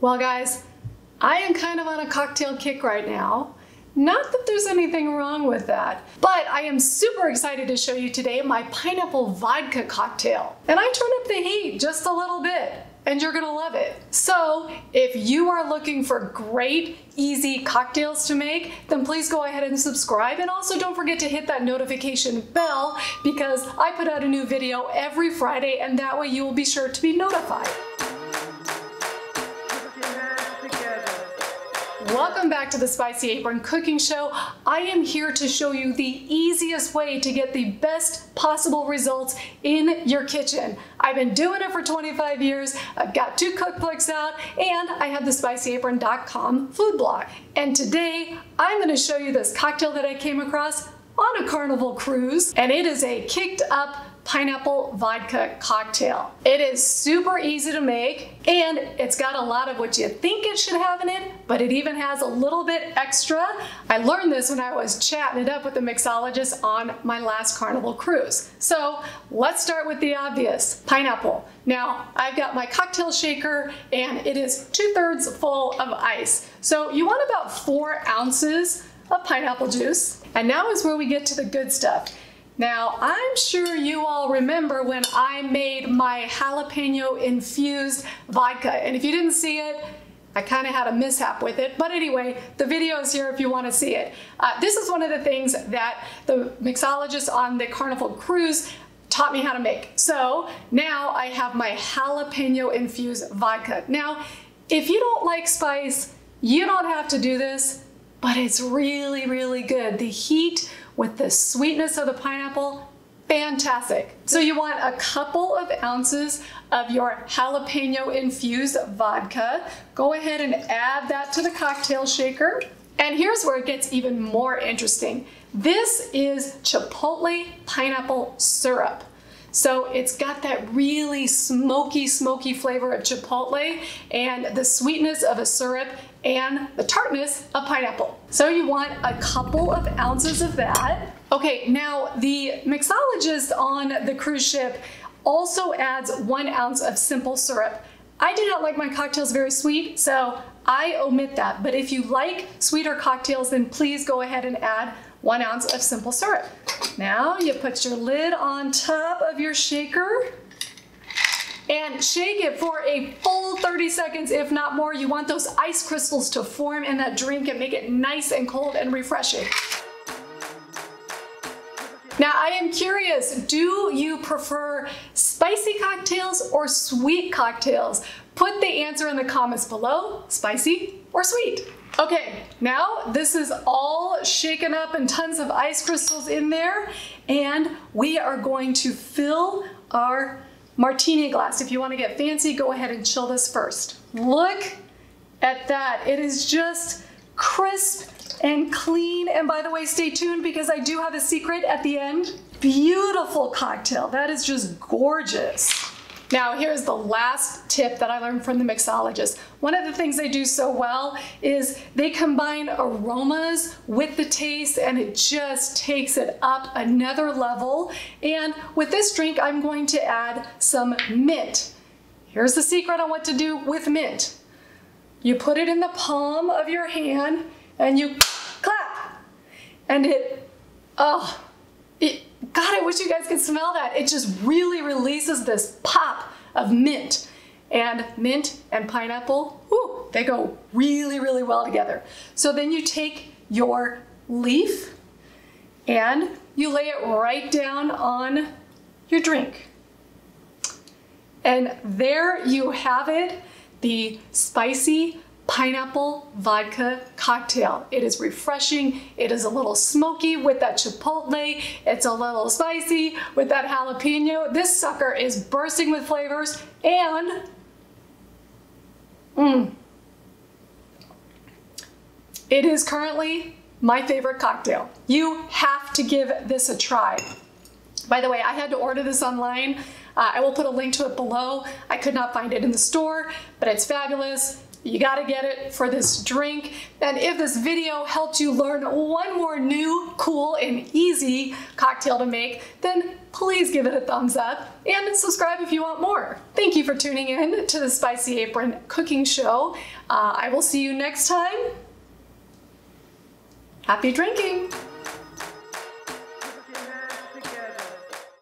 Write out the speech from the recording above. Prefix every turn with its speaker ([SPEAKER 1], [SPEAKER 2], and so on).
[SPEAKER 1] Well, guys, I am kind of on a cocktail kick right now. Not that there's anything wrong with that, but I am super excited to show you today my pineapple vodka cocktail. And I turned up the heat just a little bit and you're gonna love it. So if you are looking for great, easy cocktails to make, then please go ahead and subscribe. And also don't forget to hit that notification bell because I put out a new video every Friday and that way you will be sure to be notified. Welcome back to the Spicy Apron Cooking Show. I am here to show you the easiest way to get the best possible results in your kitchen. I've been doing it for 25 years, I've got two cookbooks out, and I have the spicyapron.com food blog. And today, I'm gonna show you this cocktail that I came across on a carnival cruise, and it is a kicked up pineapple vodka cocktail. It is super easy to make and it's got a lot of what you think it should have in it, but it even has a little bit extra. I learned this when I was chatting it up with the mixologist on my last Carnival cruise. So let's start with the obvious, pineapple. Now, I've got my cocktail shaker and it is two thirds full of ice. So you want about four ounces of pineapple juice. And now is where we get to the good stuff. Now, I'm sure you all remember when I made my jalapeno infused vodka. And if you didn't see it, I kind of had a mishap with it. But anyway, the video is here if you want to see it. Uh, this is one of the things that the mixologist on the Carnival cruise taught me how to make. So now I have my jalapeno infused vodka. Now, if you don't like spice, you don't have to do this, but it's really, really good. The heat with the sweetness of the pineapple, fantastic. So you want a couple of ounces of your jalapeno infused vodka. Go ahead and add that to the cocktail shaker. And here's where it gets even more interesting. This is chipotle pineapple syrup. So it's got that really smoky, smoky flavor of chipotle and the sweetness of a syrup and the tartness of pineapple. So you want a couple of ounces of that. Okay, now the mixologist on the cruise ship also adds one ounce of simple syrup. I do not like my cocktails very sweet, so I omit that. But if you like sweeter cocktails, then please go ahead and add one ounce of simple syrup. Now you put your lid on top of your shaker and shake it for a full 30 seconds, if not more. You want those ice crystals to form in that drink and make it nice and cold and refreshing. I am curious, do you prefer spicy cocktails or sweet cocktails? Put the answer in the comments below, spicy or sweet. Okay, now this is all shaken up and tons of ice crystals in there and we are going to fill our martini glass. If you want to get fancy, go ahead and chill this first. Look at that. It is just crisp and clean. And by the way, stay tuned because I do have a secret at the end. Beautiful cocktail. That is just gorgeous. Now, here's the last tip that I learned from the mixologist. One of the things they do so well is they combine aromas with the taste and it just takes it up another level. And with this drink, I'm going to add some mint. Here's the secret on what to do with mint. You put it in the palm of your hand and you clap. And it, oh, it, God, I wish you guys could smell that. It just really releases this pop of mint. And mint and pineapple, whoo, they go really, really well together. So then you take your leaf and you lay it right down on your drink. And there you have it, the spicy pineapple vodka cocktail. It is refreshing. It is a little smoky with that chipotle. It's a little spicy with that jalapeno. This sucker is bursting with flavors and mm, it is currently my favorite cocktail. You have to give this a try. By the way, I had to order this online. Uh, I will put a link to it below. I could not find it in the store, but it's fabulous. You gotta get it for this drink. And if this video helped you learn one more new, cool, and easy cocktail to make, then please give it a thumbs up and subscribe if you want more. Thank you for tuning in to the Spicy Apron Cooking Show. Uh, I will see you next time. Happy drinking!